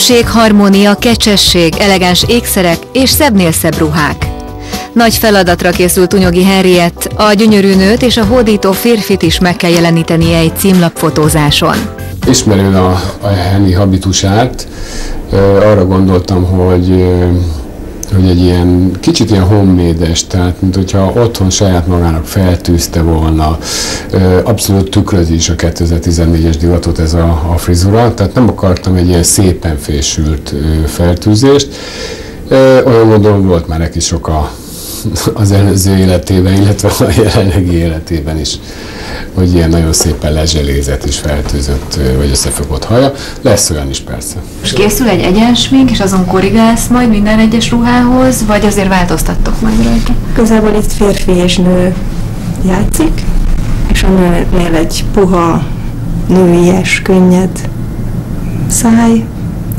Szépség, harmónia, kecsesség, elegáns ékszerek és szebbnél szebb ruhák. Nagy feladatra készült Unyogi Henriett, a gyönyörű nőt és a hódító férfit is meg kell jelenítenie egy címlapfotózáson. Ismerően a, a Henny habitusát, arra gondoltam, hogy hogy egy ilyen kicsit ilyen homemade tehát mint hogyha otthon saját magának feltűzte volna, abszolút tükrözi is a 2014-es divatot ez a, a frizura, tehát nem akartam egy ilyen szépen fésült feltűzést, olyan módon volt már neki sok a, az előző életében, illetve a jelenlegi életében is, hogy ilyen nagyon szépen lezselézett és feltűzött, vagy összefogott haja. Lesz olyan is persze. És készül egy egyensmink, és azon korrigálsz majd minden egyes ruhához, vagy azért változtattok majd rajta? Igazából itt férfi és nő játszik, és a nőnél egy puha, nőies, könnyed száj,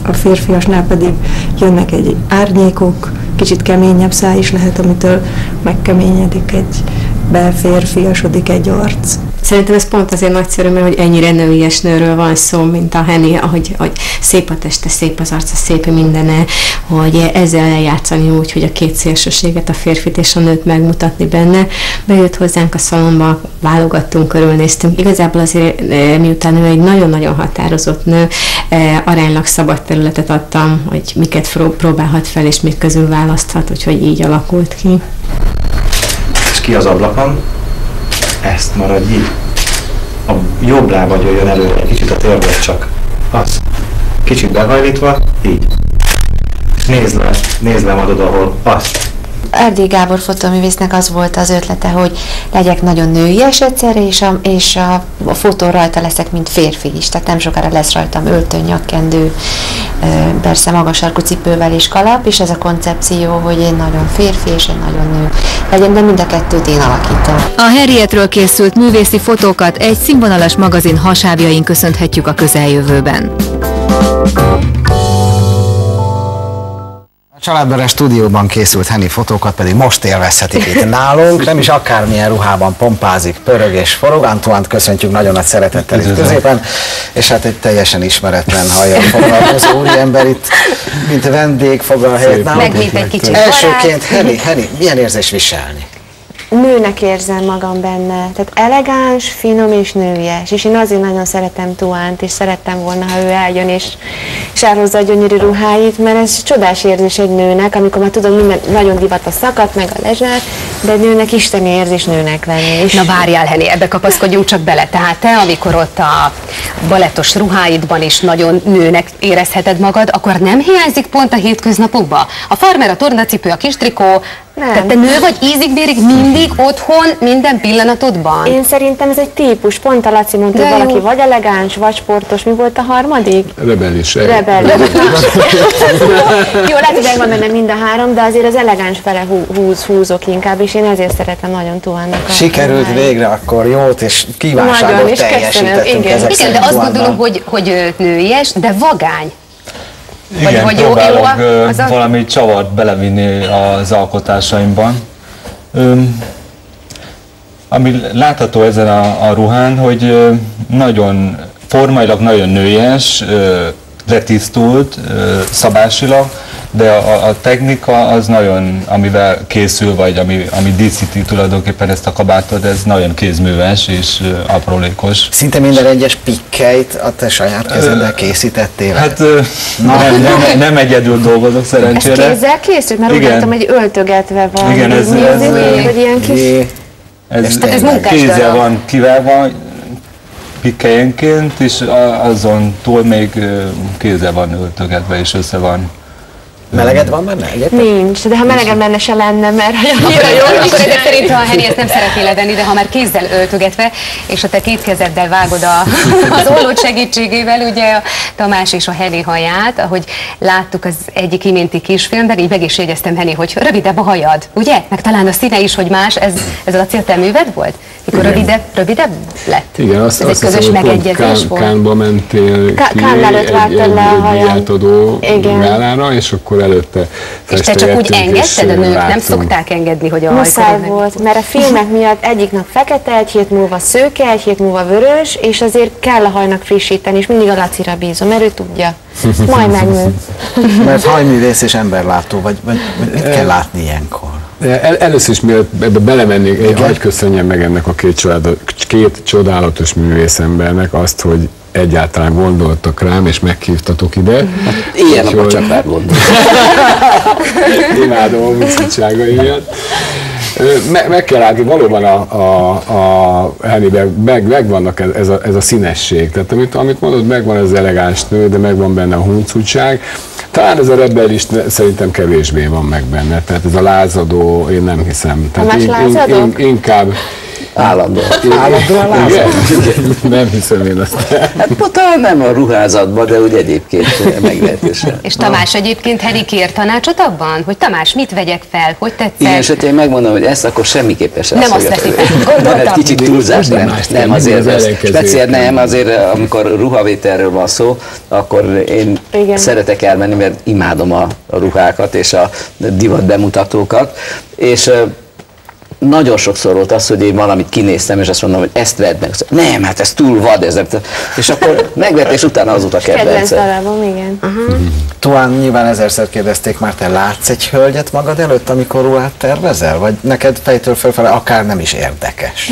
a férfiasnál pedig jönnek egy árnyékok, kicsit keményebb száj is lehet, amitől megkeményedik egy beférfiasodik egy arc. Szerintem ez pont azért nagyszerű, mert hogy ennyire nőies nőről van szó, mint a Henny, hogy, hogy szép a teste, szép az arca, szép mindene, hogy ezzel eljátszani úgy, hogy a két szélsőséget, a férfit és a nőt megmutatni benne. Bejött hozzánk a szalomba, válogattunk, körülnéztünk. Igazából azért eh, miután ő egy nagyon-nagyon határozott nő, eh, aránylag szabad területet adtam, hogy miket próbálhat fel, és mik közül választhat, úgyhogy így alakult ki. És ki az ablakon? ezt maradj így. A jobb lábad jöjjön előre kicsit a térded csak. Az. Kicsit behajlítva, így. Nézd le, nézd le magad, ahol azt. Erdély Gábor fotóművésznek az volt az ötlete, hogy legyek nagyon nőies egyszerre, és a, és a, a fotó rajta leszek, mint férfi is. Tehát nem sokára lesz rajtam öltön, nyakkendő, persze magas cipővel és kalap, és ez a koncepció, hogy én nagyon férfi és én nagyon nő legyen, de mind a kettőt én alakítom. A Harrietről készült művészi fotókat egy színvonalas magazin hasábjain köszönhetjük a közeljövőben. Családban stúdióban készült Henny fotókat pedig most élvezhetik itt nálunk, nem is akármilyen ruhában pompázik, pörög és forog. Antoine köszöntjük nagyon nagy szeretettel itt középen, és hát egy teljesen ismeretlen hajjal foglalkozó úriember itt, mint vendég foglal helyet nálunk. Meg mint egy kicsit Elsőként, Henny, Henny, milyen érzés viselni? Nőnek érzem magam benne. Tehát elegáns, finom és nőies. És én azért nagyon szeretem Tuánt, és szerettem volna, ha ő eljön és, és elhozza a gyönyörű ruháit, mert ez csodás érzés egy nőnek, amikor már tudom, minden nagyon divat a szakat, meg a lezsár, de nőnek isteni érzés nőnek lenni. És Na várjál, Heli, ebbe kapaszkodjunk csak bele. Tehát te, amikor ott a balettos ruháidban is nagyon nőnek érezheted magad, akkor nem hiányzik pont a hétköznapokba? A farmer, a tornacipő, a kis trikó, nem. Tehát te nő vagy ízig-vérig mindig otthon, minden pillanatodban? Én szerintem ez egy típus. Pont a Laci mondta, hogy valaki vagy elegáns, vagy sportos. Mi volt a harmadik? Rebelis. Rebelis. Jó, lehet, hogy megvan benne mind a három, de azért az elegáns fele húz, húzok inkább, és én ezért szeretem nagyon Tuánnak a Sikerült a végre akkor jót, és kívánságot teljesítettünk igen. igen, de azt gondolom, hogy, hogy nőies, de vagány. Igen, vagy, vagy próbálok jó, jó az valami csavart belevinni az alkotásaimban. Öm, ami látható ezen a, a ruhán, hogy nagyon formailag nagyon nőies, letisztult szabásilag, de a, a technika az nagyon, amivel készül, vagy ami, ami díszíti tulajdonképpen ezt a kabátot, ez nagyon kézműves és aprólékos. Szinte minden egyes pikkeit a te saját kezeddel készítettél? Hát Na, nem, nem, nem egyedül dolgozok szerencsére. Ez kézzel készült? Mert úgy láttam, hogy öltögetve van. Igen, ez, ez, ez, ez, hogy ilyen kis... Ez, ez, ez kézzel van kivágva, pikkelyenként, és azon túl még kézzel van öltögetve, és össze van Meleged van benne egyébként? Nincs, de ha meleged benne se lenne, mert annyira jó. Akkor ezek szerint, ha a Henny ezt nem szeretné levenni, de ha már kézzel öltögetve, és ha te két kezeddel vágod a, az ollót segítségével, ugye a Tamás és a Henny haját, ahogy láttuk az egyik iménti kisfilmben, így meg is jegyeztem Henny, hogy rövidebb a hajad, ugye? Meg talán a színe is, hogy más, ez, ez a te műved volt? Mikor rövidebb, rövidebb lett? Igen, azt, ez azt egy közös hiszem, megegyezés Kán, volt. Kánba mentél ki Kán előtt egy, egy, le a egy átadó gálára, és akkor előtte És te csak úgy engedted a nők, nem szokták engedni, hogy a Muszáj volt, mert a filmek miatt egyik nap fekete, egy hét múlva szőke, egy hét múlva vörös, és azért kell a hajnak frissíteni, és mindig a Lacira bízom, mert ő tudja. Majd megnő. Mert hajművész és emberlátó, vagy, vagy mit kell látni ilyenkor? El, először is mielőtt ebbe belemennék, egy hagyj köszönjem meg ennek a két, csodálatos, két csodálatos művészembernek azt, hogy egyáltalán gondoltak rám, és meghívtatok ide. Hát, ilyen a csak már Imádom a mucitságai miatt. Me, meg kell látni, valóban a, a, a Hennyben meg, megvannak ez, ez, a, ez a színesség. Tehát amit, amit mondod, megvan ez az elegáns nő, de megvan benne a huncutság. Talán ez a rebel is szerintem kevésbé van meg benne. Tehát ez a lázadó, én nem hiszem. Tehát in, in, in, inkább Állandóan. Állandóan lázadó? Nem hiszem én azt. Hát talán nem a ruházatban, de úgy egyébként meglehetősen. És Tamás egyébként Heri kér tanácsot abban, hogy Tamás, mit vegyek fel, hogy tetszett? Ilyen esetén én megmondom, hogy ezt akkor semmiképpen sem Nem azt veszi fel, gondoltam. Hát kicsit túlzás, nem, nem azért, speciál nem, azért amikor ruhavételről van szó, akkor én Igen. szeretek elmenni, mert imádom a, a ruhákat és a divat bemutatókat, és nagyon sokszor volt az, hogy én valamit kinéztem, és azt mondom, hogy ezt vedd meg. Nem, hát ez túl vad, ez nem. És akkor megvett, és utána azóta kedvenc. Kedvenc igen. Uh-huh. Tuán, nyilván ezerszer kérdezték már, te látsz egy hölgyet magad előtt, amikor ruhát tervezel? Vagy neked fejtől fölfele akár nem is érdekes?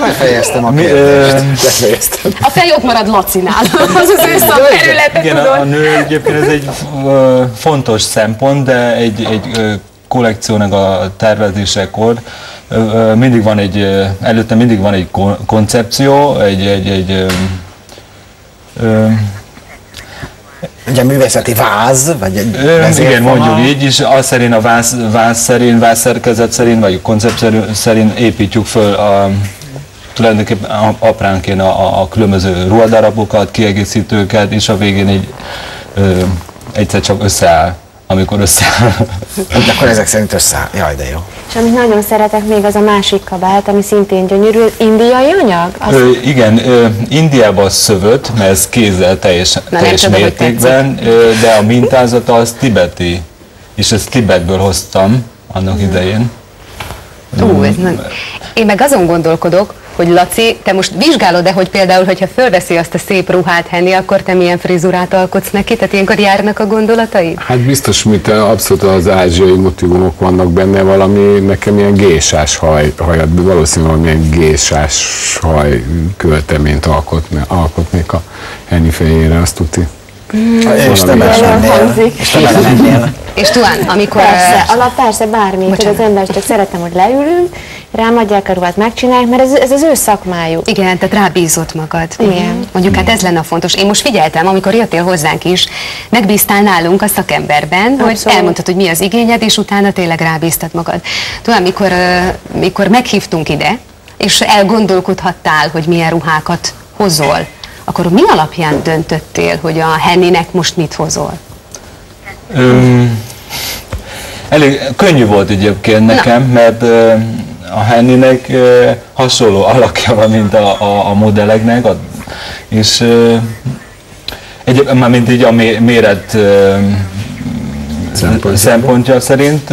Befejeztem a kérdést. Befejeztem. A fej ott marad Lacinál. Az az ő szakterülete, Igen, a, a nő egyébként ez egy fontos szempont, de egy, egy kollekciónak a tervezésekor mindig van egy, előtte mindig van egy koncepció, egy, egy, egy uh, ugye művészeti váz, vagy egy Ö, Igen, mondjuk így is, az szerint a váz, váz szerint, váz szerkezet szerint, vagy a koncept szerint építjük föl a, tulajdonképpen apránként a, a, a különböző ruhadarabokat, kiegészítőket, és a végén egy ö, egyszer csak összeáll amikor összeáll. De akkor ezek szerint összeáll. Jaj, de jó. És amit nagyon szeretek még, az a másik kabát, ami szintén gyönyörű, indiai anyag? Az... Ö, igen, ö, Indiában szövött, mert ez kézzel teljes, Na, teljes mértékben, ö, de a mintázata az tibeti, és ezt Tibetből hoztam annak hmm. idején. Ú, ez nem. Én meg azon gondolkodok, hogy Laci, te most vizsgálod-e, hogy például, hogyha fölveszi azt a szép ruhát Henni, akkor te milyen frizurát alkotsz neki? Tehát ilyenkor járnak a gondolatai? Hát biztos, mint abszolút az ázsiai motivumok vannak benne, valami nekem ilyen gésás haj, hajat, valószínűleg valamilyen gésás haj költeményt alkotni, alkotnék a Henni fejére, azt tudni. Mm. És te belemennél. És te belemennél. És Tuán, amikor... Persze, alap persze bármi, hogy az ember csak szeretem, hogy leülünk, rámadják a ruhát, megcsinálják, mert ez, ez az ő szakmájuk. Igen, tehát rábízott magad. Igen. Mondjuk hát ez lenne a fontos. Én most figyeltem, amikor jöttél hozzánk is, megbíztál nálunk a szakemberben, Abszolút. hogy elmondtad, hogy mi az igényed, és utána tényleg rábíztad magad. Tudom, mikor, mikor meghívtunk ide, és elgondolkodhattál, hogy milyen ruhákat hozol, akkor mi alapján döntöttél, hogy a Henninek most mit hozol? Um, elég könnyű volt egyébként nekem, Na. mert a Henninek hasonló alakja van, mint a, a, a modelleknek, a, és egy, már mint így a méret szempontja, szempontja szerint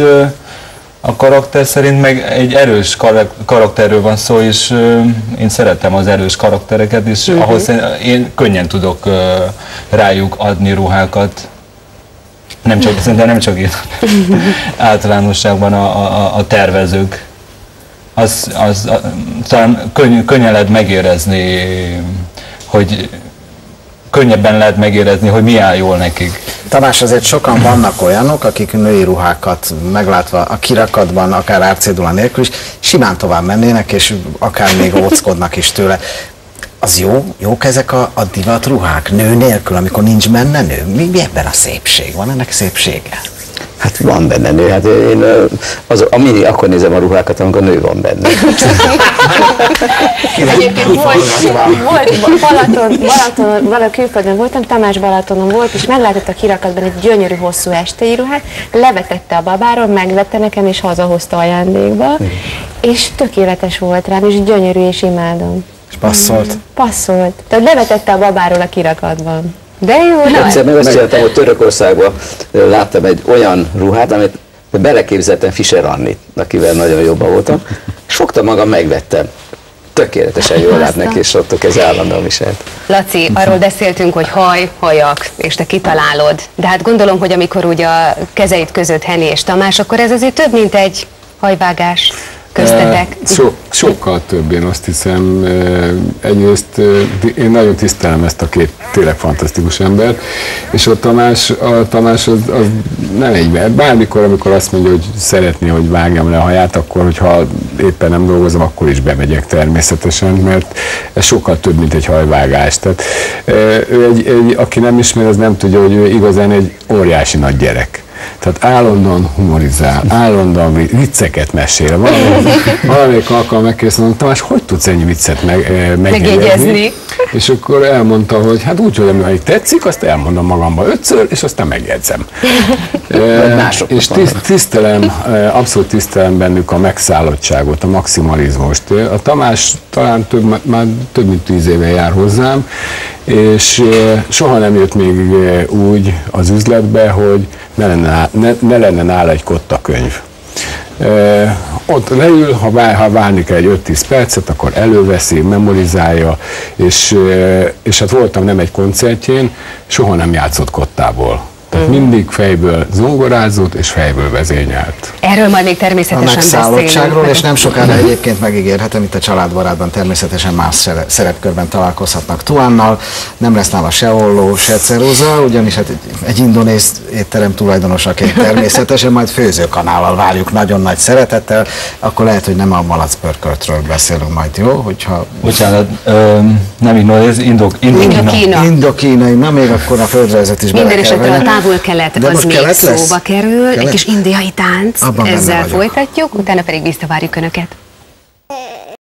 a karakter szerint meg egy erős karakterről van szó, és én szeretem az erős karaktereket, és uh-huh. ahhoz én könnyen tudok rájuk adni ruhákat. Nem csak, szerintem nem csak én, általánosságban a, a, a tervezők az, az talán könny, könnyen lehet megérezni, hogy könnyebben lehet megérezni, hogy mi áll jól nekik. Tamás, azért sokan vannak olyanok, akik női ruhákat meglátva a kirakatban, akár árcédula nélkül is, simán tovább mennének, és akár még óckodnak is tőle. Az jó, jók ezek a, a divat ruhák nő nélkül, amikor nincs benne nő? Mi, mi ebben a szépség? Van ennek szépsége? Hát van benne nő, hát én az, a mini, akkor nézem a ruhákat, amikor nő van benne. Egyébként volt, volt Balaton, Balaton, Balaton, külföldön voltam, Tamás Balatonon volt, és meglátott a kirakatban egy gyönyörű hosszú estei ruhát, levetette a babáról, megvette nekem, és hazahozta ajándékba, és tökéletes volt rám, és gyönyörű, és imádom. És passzolt? Passzolt. Tehát levetette a babáról a kirakatban. De jó, na. Egyszer meg azt csináltam, hogy Törökországban láttam egy olyan ruhát, amit beleképzeltem Fischer Annit, akivel nagyon jobban voltam, és fogtam magam, megvettem tökéletesen jól lát neki, és ott ez állandóan viselt. Laci, arról beszéltünk, hogy haj, hajak, és te kitalálod. De hát gondolom, hogy amikor ugye a kezeid között Henny és Tamás, akkor ez azért több, mint egy hajvágás köztetek? So, sokkal több, én azt hiszem. Egyrészt én nagyon tisztelem ezt a két tényleg fantasztikus embert, és a Tamás, a Tamás az, az nem egy, bármikor, amikor azt mondja, hogy szeretné, hogy vágjam le a haját, akkor, hogyha éppen nem dolgozom, akkor is bemegyek természetesen, mert ez sokkal több, mint egy hajvágás. Tehát ő egy, egy, aki nem ismer, az nem tudja, hogy ő igazán egy óriási nagy gyerek tehát állandóan humorizál, állandóan vicceket mesél. Valamelyik alkalom megkérdeztem, mondom, Tamás, hogy tudsz ennyi viccet meg, eh, megjegyezni? És akkor elmondta, hogy hát úgy, hogy ami tetszik, azt elmondom magamba ötször, és aztán megjegyzem. e, és tisztelem, eh, abszolút tisztelem bennük a megszállottságot, a maximalizmust. A Tamás talán több, már több mint tíz éve jár hozzám, és soha nem jött még úgy az üzletbe, hogy ne lenne, ne, ne lenne nála egy kotta könyv. Ott leül, ha, vár, ha várni kell egy 5-10 percet, akkor előveszi, memorizálja, és, és hát voltam nem egy koncertjén, soha nem játszott kottából. Tehát mindig fejből zongorázott és fejből vezényelt. Erről majd még természetesen beszélünk. és nem sokára egyébként megígérhetem, itt a családbarátban természetesen más szerepkörben találkozhatnak Tuannal. Nem lesz nála se olló, se ceruza, ugyanis hát egy, egy indonéz étterem tulajdonosaként természetesen majd főzőkanállal várjuk nagyon nagy szeretettel, akkor lehet, hogy nem a malacpörköltről beszélünk majd, jó? Hogyha... Bocsánat, ö, nem indonéz, indok, indokína. Indokína. Indokínai, na még akkor a földrezet is Minden esetre a távol-kelet az még kelet szóba kerül, kelet? egy kis indiai tánc, Abban ezzel folytatjuk, utána pedig visszavárjuk Önöket.